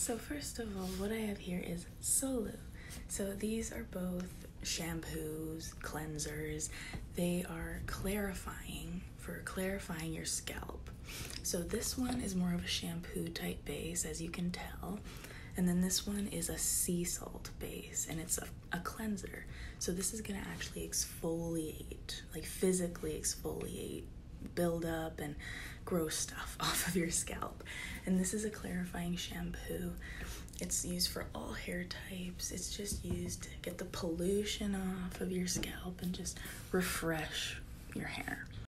So first of all, what I have here is Solu. So these are both shampoos, cleansers. They are clarifying for clarifying your scalp. So this one is more of a shampoo type base, as you can tell. And then this one is a sea salt base and it's a, a cleanser. So this is gonna actually exfoliate, like physically exfoliate, build up and gross stuff off of your scalp. And this is a clarifying shampoo. It's used for all hair types. It's just used to get the pollution off of your scalp and just refresh your hair.